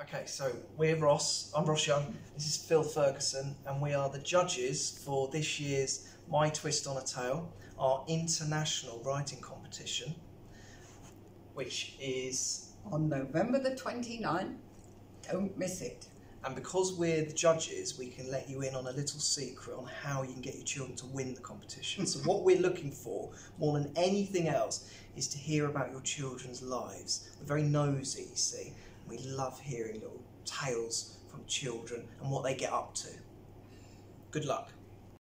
Okay, so we're Ross. I'm Ross Young. This is Phil Ferguson, and we are the judges for this year's My Twist on a Tale, our international writing competition, which is. On November the 29th, don't miss it. And because we're the judges, we can let you in on a little secret on how you can get your children to win the competition. so, what we're looking for, more than anything else, is to hear about your children's lives. We're very nosy, you see. We love hearing little tales from children and what they get up to. Good luck.